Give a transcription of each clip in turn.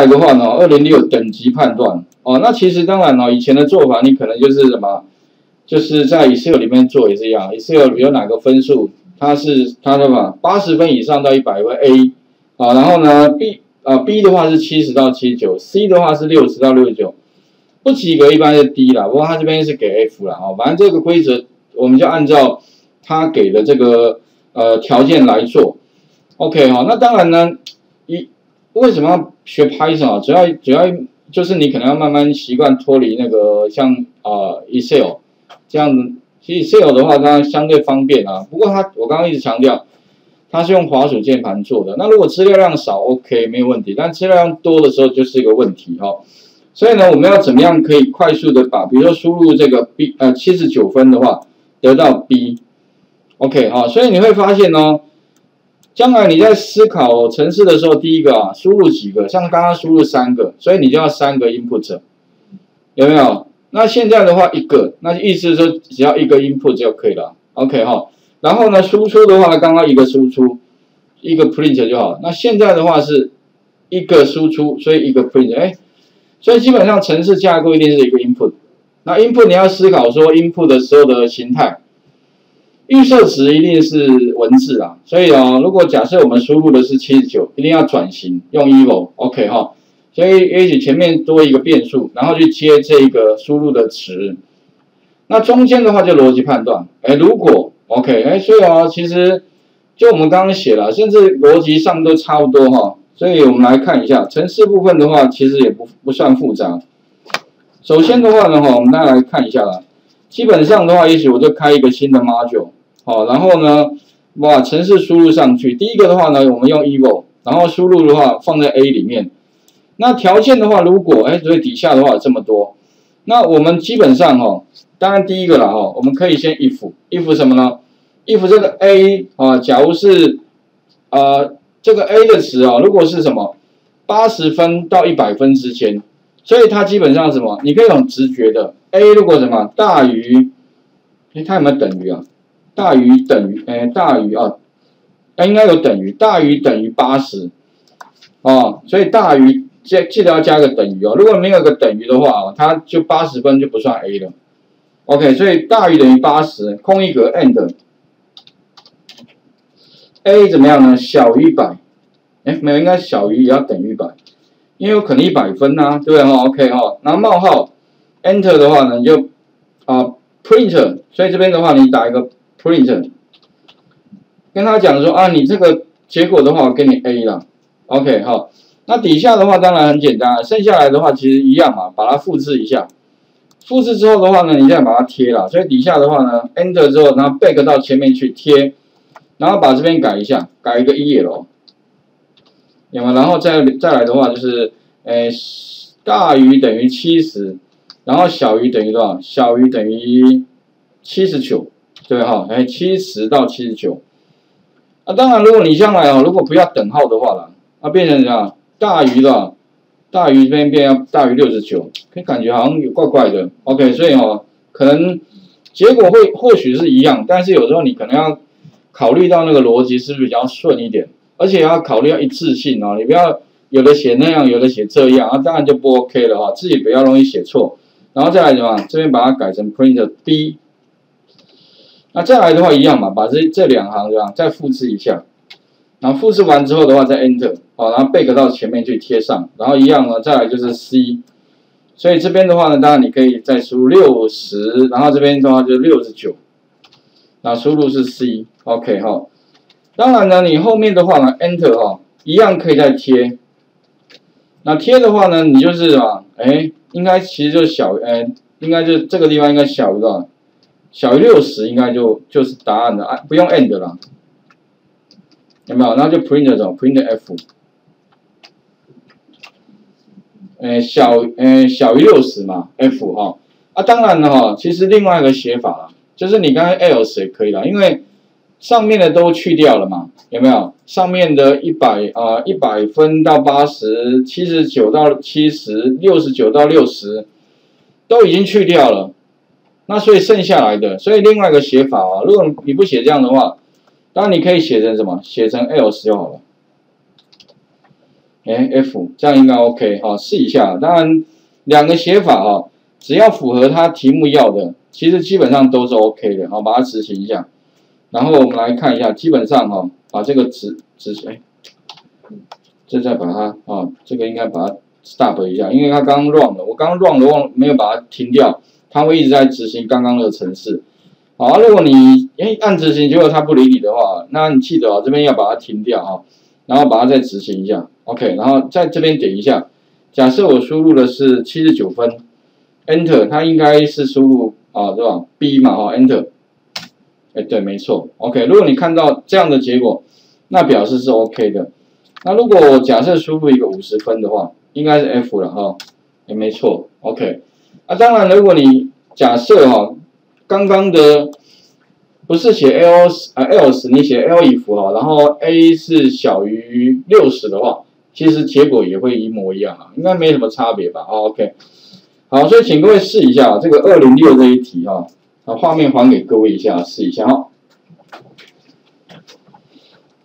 来的话呢，二零六等级判断。哦，那其实当然呢，以前的做法你可能就是什么，就是在 Excel 里面做也是一样，Excel 有哪个分数，它是它的嘛，八十分以上到一百分 A 啊，然后呢 B 啊 B 的话是七十到七十九，C 的话是六十到六十九，不及格一般是 D 啦，不过它这边是给 F 了啊，反正这个规则我们就按照它给的这个呃条件来做，OK 哈，那当然呢一。为什么要学 Python 啊？主要主要就是你可能要慢慢习惯脱离那个像啊 Excel 这样子。其实 Excel 的话，它相对方便啊。不过它我刚刚一直强调，它是用滑鼠键盘做的。那如果资料量少，OK 没有问题。但资料量多的时候就是一个问题哈。所以呢，我们要怎么样可以快速的把，比如说输入这个 B 呃七十九分的话，得到 B，OK 哈。所以你会发现呢。将来你在思考程式的时候，第一个啊，输入几个，像刚刚输入三个，所以你就要三个 input，有没有？那现在的话一个，那意思说只要一个 input 就可以了，OK 哈。然后呢，输出的话，刚刚一个输出，一个 print 就好。那现在的话是一个输出，所以一个 print，哎，所以基本上程式架构一定是一个 input。那 input 你要思考说 input 的时候的形态。预设值一定是文字啊，所以啊，如果假设我们输入的是七十九，一定要转型用 evil，OK 哈，所以也许前面多一个变数，然后去接这个输入的词，那中间的话就逻辑判断，哎，如果 OK，哎，所以啊，其实就我们刚刚写了，甚至逻辑上都差不多哈，所以我们来看一下程式部分的话，其实也不不算复杂。首先的话呢，哈，我们大家来看一下啦，基本上的话，也许我就开一个新的 module。好，然后呢，把程式输入上去。第一个的话呢，我们用 eval，然后输入的话放在 A 里面。那条件的话，如果哎，所以底下的话这么多，那我们基本上哈，当然第一个了哈，我们可以先 if，if 什么呢？if 这个 A 啊，假如是呃这个 A 的值啊，如果是什么八十分到一百分之间，所以它基本上什么？你可以用直觉的 A 如果什么大于，哎，它有没有等于啊？大于等于，哎，大于啊，那应该有等于，大于等于八十，哦，所以大于记记得要加个等于哦，如果没有个等于的话它就八十分就不算 A 了，OK，所以大于等于八十，空一格 and，A 怎么样呢？小于一百，哎，没有，应该小于也要等于一百，因为有可能一百分呐，对不对哈？OK 哈，然后冒号 Enter 的话呢，你就啊 Print，所以这边的话你打一个。print，跟他讲说啊，你这个结果的话，我给你 A 了，OK 好，那底下的话当然很简单，剩下来的话其实一样嘛，把它复制一下，复制之后的话呢，你再把它贴了，所以底下的话呢，Enter 之后，然后 back 到前面去贴，然后把这边改一下，改一个 E 了，有吗？然后再再来的话就是，诶，大于等于七十，然后小于等于多少？小于等于七十九。对哈，哎，七十到七十九，啊，当然，如果你将来哦，如果不要等号的话了，那变成什么？大于的，大于这边变要大于六十九，可以感觉好像有怪怪的。OK，所以哦，可能结果会或许是一样，但是有时候你可能要考虑到那个逻辑是不是比较顺一点，而且要考虑要一致性哦，你不要有的写那样，有的写这样，啊，当然就不 OK 了哈，自己比较容易写错，然后再来什么？这边把它改成 print B。那再来的话一样嘛，把这这两行对吧，再复制一下，然后复制完之后的话再 Enter，好，然后 back 到前面去贴上，然后一样呢，再来就是 C，所以这边的话呢，当然你可以再输入六十，然后这边的话就六十九，那输入是 C，OK 哈，当然呢，你后面的话呢 Enter 哈，一样可以再贴，那贴的话呢，你就是啊，哎，应该其实就小，哎，应该就这个地方应该小于多少？小于六十应该就就是答案了，啊，不用 end 了，有没有？那就 print 什么？print f，呃，小呃小于六十嘛，f 哈，啊，当然了哈，其实另外一个写法了，就是你刚才 else 也可以了，因为上面的都去掉了嘛，有没有？上面的一百啊一百分到八十，七十九到七十，六十九到六十，都已经去掉了。那所以剩下来的，所以另外一个写法啊，如果你不写这样的话，当然你可以写成什么？写成 else 就好了。哎，F 这样应该 OK 哈，试一下。当然，两个写法哈，只要符合它题目要的，其实基本上都是 OK 的。好，把它执行一下。然后我们来看一下，基本上哈，把这个执执哎，这再把它啊，这个应该把它 stop 一下，因为它刚刚 run 了，我刚刚 run 了忘没有把它停掉，它会一直在执行刚刚那个程式。好，如果你哎按执行，结果它不理你的话，那你记得啊，这边要把它停掉哈，然后把它再执行一下，OK，然后在这边点一下，假设我输入的是七十九分，Enter，它应该是输入啊，对吧？B 嘛，哈，Enter。哎，对，没错，OK。如果你看到这样的结果，那表示是 OK 的。那如果我假设输入一个五十分的话，应该是 F 了哈，也没错，OK。啊，当然，如果你假设哈，刚刚的不是写 else 啊 else，你写 else 哈，然后 a 是小于六十的话，其实结果也会一模一样啊，应该没什么差别吧啊？OK。好，所以请各位试一下这个二零六这一题哈。把画面还给各位一下，试一下哈。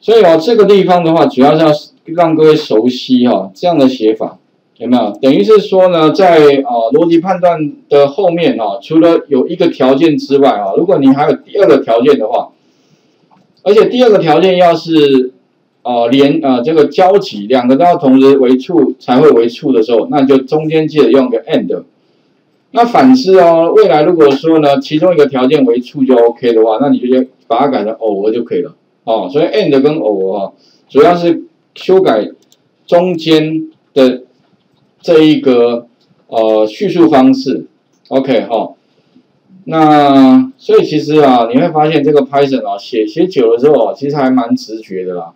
所以哦，这个地方的话，主要是要让各位熟悉哈这样的写法，有没有？等于是说呢，在啊逻辑判断的后面啊，除了有一个条件之外啊，如果你还有第二个条件的话，而且第二个条件要是啊连啊这个交集两个都要同时为处才会为处的时候，那就中间记得用个 and。那反之哦，未来如果说呢，其中一个条件为处就 OK 的话，那你就把它改成偶尔就可以了哦。所以 and 跟偶尔啊，主要是修改中间的这一个呃叙述方式，OK 哈。那所以其实啊，你会发现这个 Python 啊，写写久了之后啊，其实还蛮直觉的啦。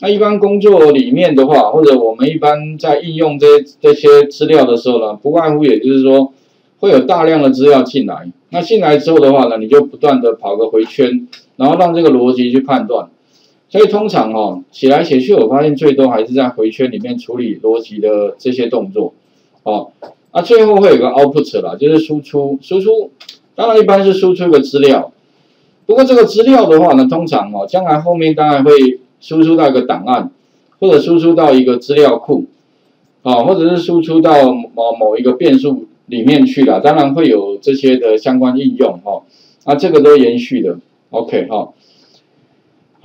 那一般工作里面的话，或者我们一般在应用这这些资料的时候呢，不外乎也就是说。会有大量的资料进来，那进来之后的话呢，你就不断的跑个回圈，然后让这个逻辑去判断。所以通常哦，写来写去，我发现最多还是在回圈里面处理逻辑的这些动作。哦，那最后会有个 output 啦，就是输出，输出，当然一般是输出个资料。不过这个资料的话呢，通常哦，将来后面当然会输出到一个档案，或者输出到一个资料库，啊，或者是输出到某某一个变数。里面去了，当然会有这些的相关应用哈，那这个都延续的，OK 哈，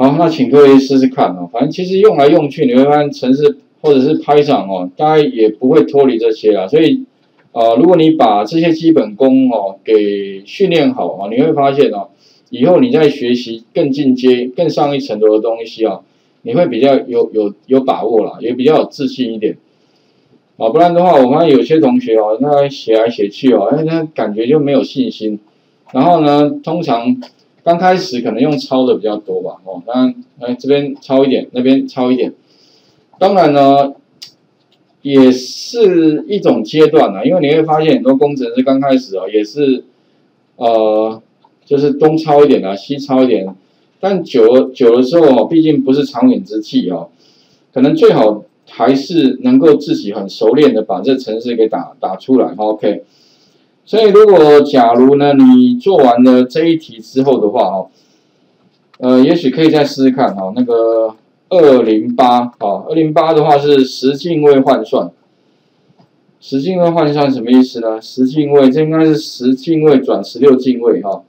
好，那请各位试试看哦，反正其实用来用去，你会发现城市或者是拍上哦，大概也不会脱离这些啦，所以呃，如果你把这些基本功哦给训练好啊，你会发现哦，以后你在学习更进阶、更上一层楼的东西啊，你会比较有有有把握啦，也比较有自信一点。啊，不然的话，我发现有些同学哦，那写来写去哦，哎，那感觉就没有信心。然后呢，通常刚开始可能用抄的比较多吧，哦，当然，哎，这边抄一点，那边抄一点。当然呢，也是一种阶段啊，因为你会发现很多工程师刚开始哦，也是，呃，就是东抄一点啊，西抄一点。但久了久了之后哦，毕竟不是长远之计哦，可能最好。还是能够自己很熟练的把这程式给打打出来，OK。所以如果假如呢，你做完了这一题之后的话，哦，呃，也许可以再试试看，哈，那个二零八，啊，二零八的话是十进位换算，十进位换算什么意思呢？十进位，这应该是十进位转十六进位，哈。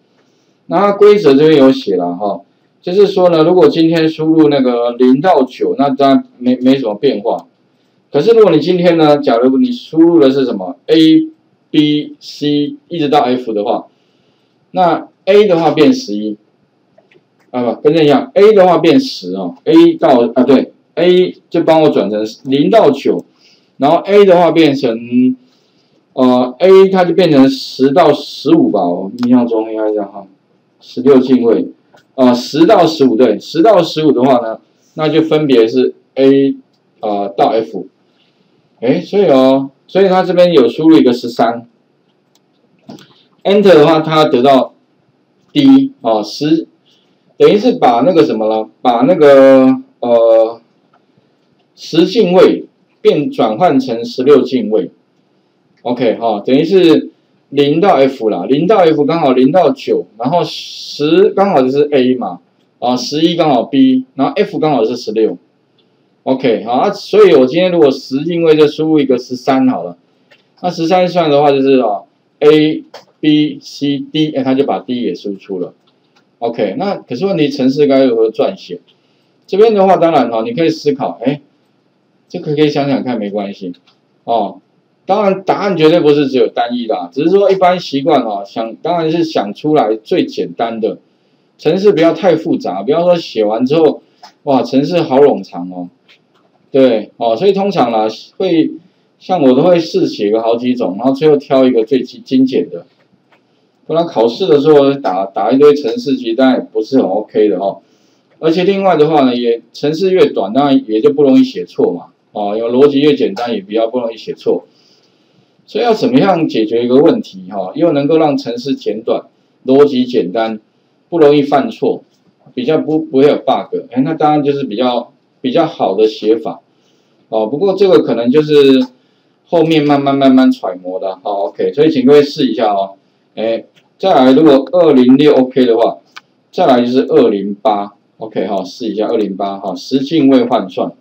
那规则这边有写了，哈。就是说呢，如果今天输入那个零到九，那当然没没什么变化。可是如果你今天呢，假如你输入的是什么 A、B、C 一直到 F 的话，那 A 的话变十一，啊不，跟这一样，A 的话变十哦，A 到啊对，A 就帮我转成零到九，然后 A 的话变成呃 A 它就变成十到十五吧，我印象中应该这样哈，十六进位。啊，十到十五对，十到十五的话呢，那就分别是 A 啊到 F，哎，所以哦，所以它这边有输入一个十三，Enter 的话，它得到 D 啊十，等于是把那个什么了，把那个呃十进位变转换成十六进位，OK 哈，等于是。零到 F 啦，零到 F 刚好零到九，然后十刚好就是 A 嘛，啊十一刚好 B，然后 F 刚好是十六 OK，好啊，所以我今天如果十进位就输入一个十三好了，那十三算的话就是啊 A B C D，哎，它就把 D 也输出了。OK，那可是问题程式该如何撰写？这边的话，当然哈，你可以思考，哎，这个可以想想看，没关系哦。当然，答案绝对不是只有单一的，只是说一般习惯哦，想当然是想出来最简单的程式，不要太复杂。比方说写完之后，哇，程式好冗长哦，对哦，所以通常啦，会像我都会试写个好几种，然后最后挑一个最精精简的。不然考试的时候打打一堆程式，其实当然不是很 OK 的哦。而且另外的话呢，也程式越短，当然也就不容易写错嘛。哦，有逻辑越简单，也比较不容易写错。所以要怎么样解决一个问题哈，又能够让程式简短、逻辑简单、不容易犯错，比较不不会有 bug，哎，那当然就是比较比较好的写法哦。不过这个可能就是后面慢慢慢慢揣摩的，好 OK。所以请各位试一下哦，哎，再来如果二零六 OK 的话，再来就是二零八 OK 哈，试一下二零八哈，十进位换算。